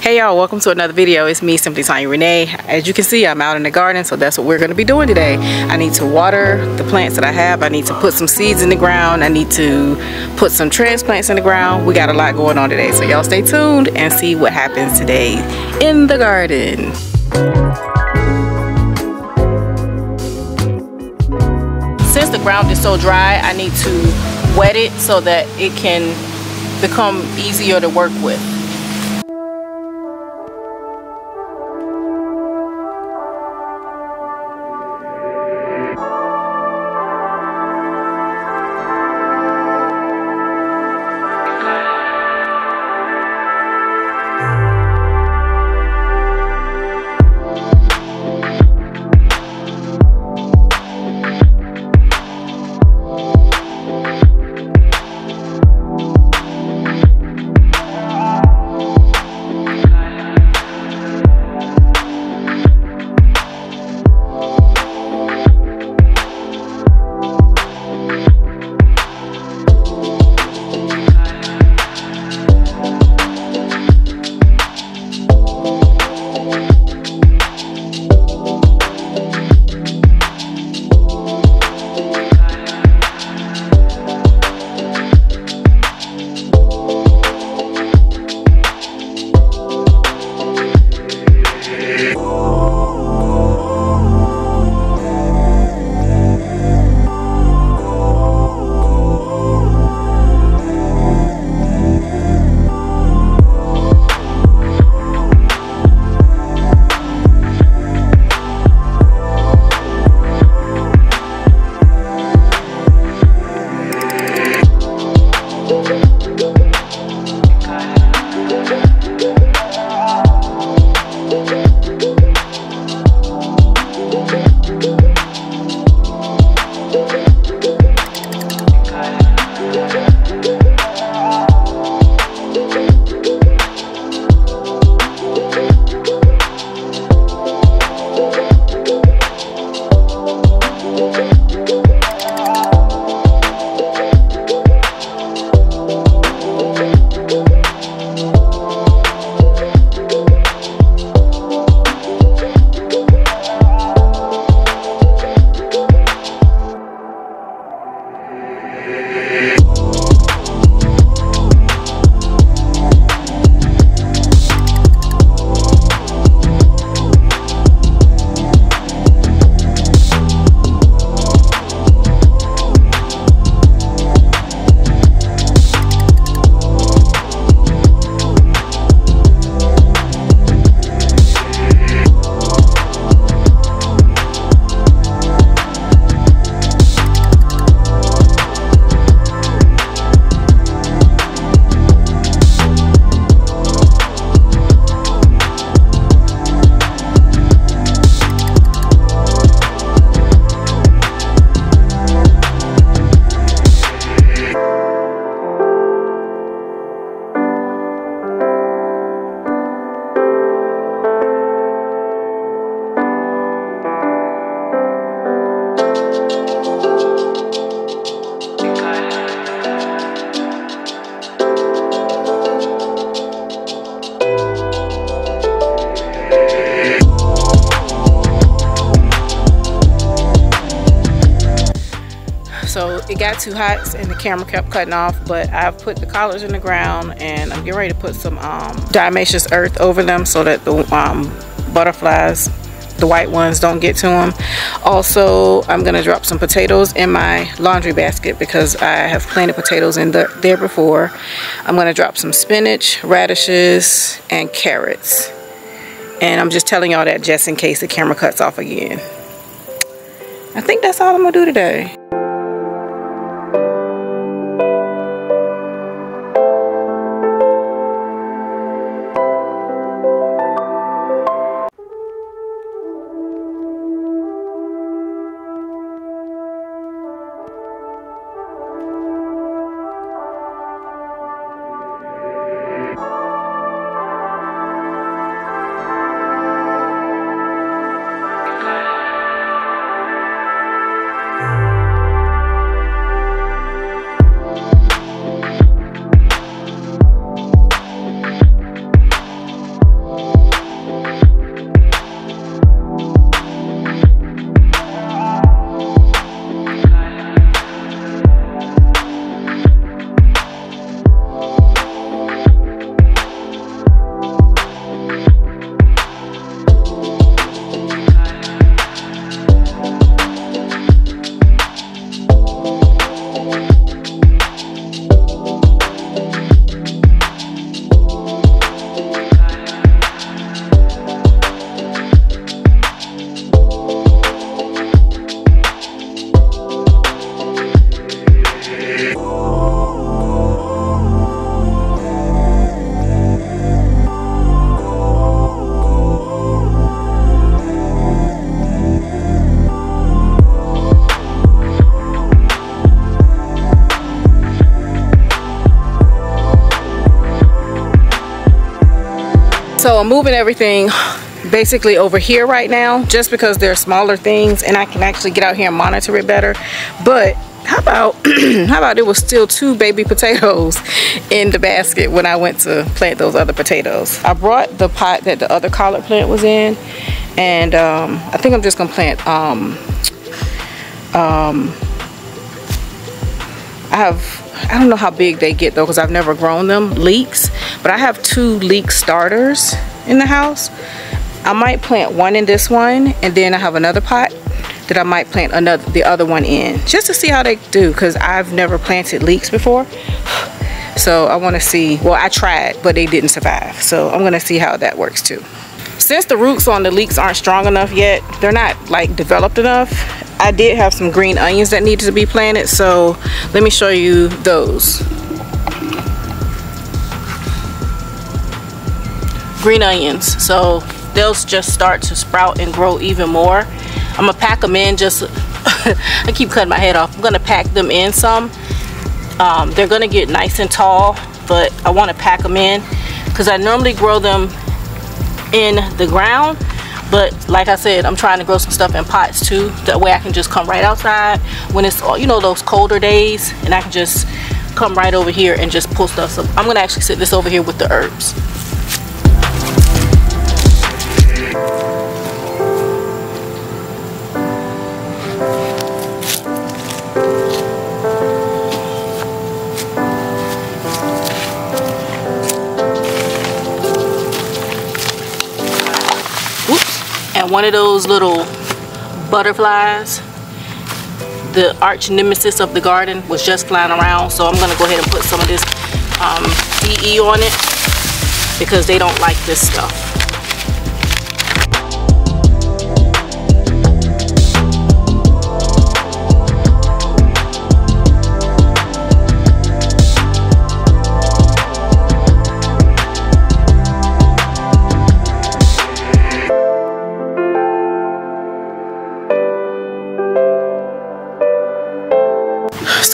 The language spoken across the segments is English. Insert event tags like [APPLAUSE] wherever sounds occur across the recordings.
Hey y'all, welcome to another video. It's me, Simply Tonya Renae. As you can see, I'm out in the garden, so that's what we're gonna be doing today. I need to water the plants that I have. I need to put some seeds in the ground. I need to put some transplants in the ground. We got a lot going on today, so y'all stay tuned and see what happens today in the garden. Since the ground is so dry, I need to wet it so that it can become easier to work with. It got too hot and the camera kept cutting off but I've put the collards in the ground and I'm getting ready to put some um, earth over them so that the um, butterflies the white ones don't get to them also I'm gonna drop some potatoes in my laundry basket because I have planted potatoes in the, there before. I'm gonna drop some spinach radishes and carrots. And I'm just telling y'all that just in case the camera cuts off again. I think that's all I'm gonna do today I'm moving everything basically over here right now just because they're smaller things and I can actually get out here and monitor it better. But how about [CLEARS THROAT] how about it was still two baby potatoes in the basket when I went to plant those other potatoes. I brought the pot that the other collard plant was in and um, I think I'm just gonna plant um, um, I have I don't know how big they get though because I've never grown them leeks. But I have two leek starters in the house. I might plant one in this one and then I have another pot that I might plant another the other one in just to see how they do because I've never planted leeks before. [SIGHS] So I want to see well I tried but they didn't survive. So I'm gonna see how that works too. Since the roots on the leeks aren't strong enough yet they're not like developed enough I did have some green onions that needed to be planted so let me show you those green onions so they'll just start to sprout and grow even more. I'm gonna pack them in just, [LAUGHS] I keep cutting my head off. I'm gonna pack them in some. Um, they're gonna get nice and tall, but I wanna pack them in because I normally grow them in the ground. But like I said, I'm trying to grow some stuff in pots too. That way I can just come right outside when it's, uh, you know, those colder days and I can just come right over here and just pull stuff. So I'm gonna actually sit this over here with the herbs. And one of those little butterflies. The arch nemesis of the garden was just flying around so I'm gonna go ahead and put some of this um, DE on it because they don't like this stuff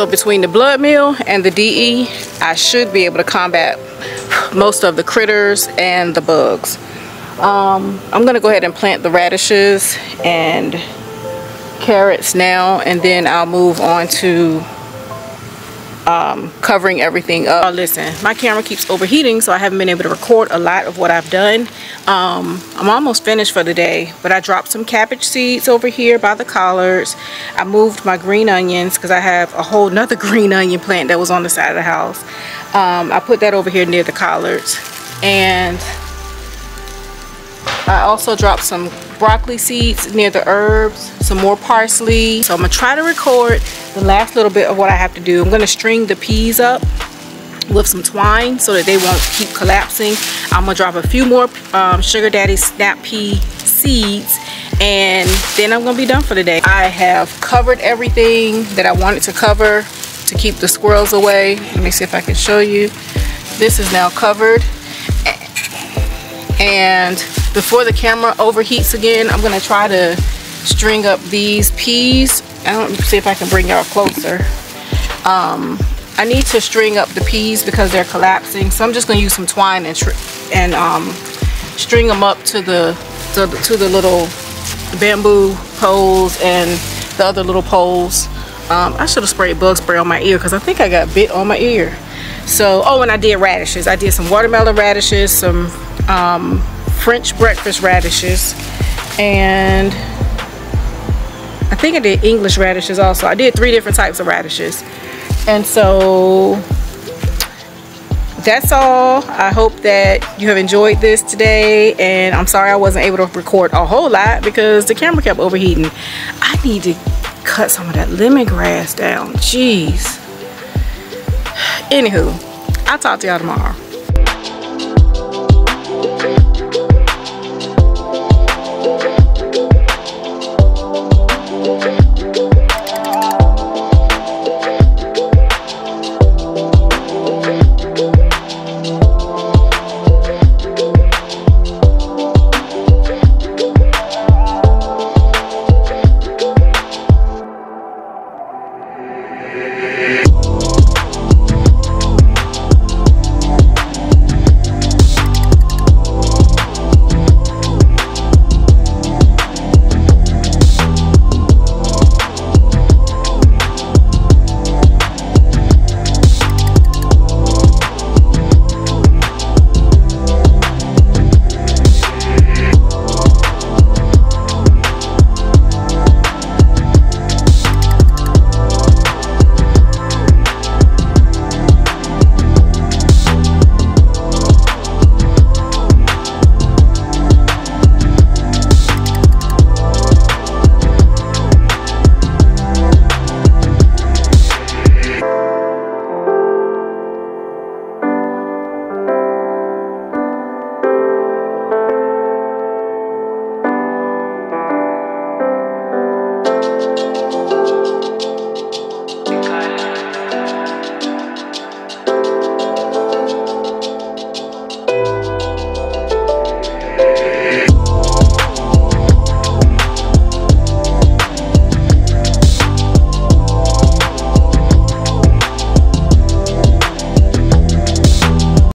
So between the blood meal and the DE, I should be able to combat most of the critters and the bugs. Um, I'm gonna go ahead and plant the radishes and carrots now and then I'll move on to um, covering everything up. Uh, listen, my camera keeps overheating so I haven't been able to record a lot of what I've done. Um, I'm almost finished for the day, but I dropped some cabbage seeds over here by the collards. I moved my green onions because I have a whole nother [LAUGHS] green onion plant that was on the side of the house. Um, I put that over here near the collards. And I also dropped some broccoli seeds near the herbs, some more parsley. So I'm gonna try to record the last little bit of what I have to do. I'm gonna string the peas up with some twine so that they won't keep collapsing. I'm gonna drop a few more um, Sugar Daddy Snap Pea seeds and then I'm gonna be done for the day. I have covered everything that I wanted to cover to keep the squirrels away. Let me see if I can show you. This is now covered and before the camera overheats again I'm gonna try to string up these peas. I don't see if I can bring y'all closer. Um, I need to string up the peas because they're collapsing so I'm just gonna use some twine and and um, string them up to the, to the to the little bamboo poles and the other little poles. Um, I should have sprayed bug spray on my ear because I think I got bit on my ear. So oh and I did radishes. I did some watermelon radishes some um, French breakfast radishes and I think I did English radishes also. I did three different types of radishes. And so that's all. I hope that you have enjoyed this today. And I'm sorry I wasn't able to record a whole lot because the camera kept overheating. I need to cut some of that lemongrass down. Jeez. [SIGHS] Anywho, I'll talk to y'all tomorrow.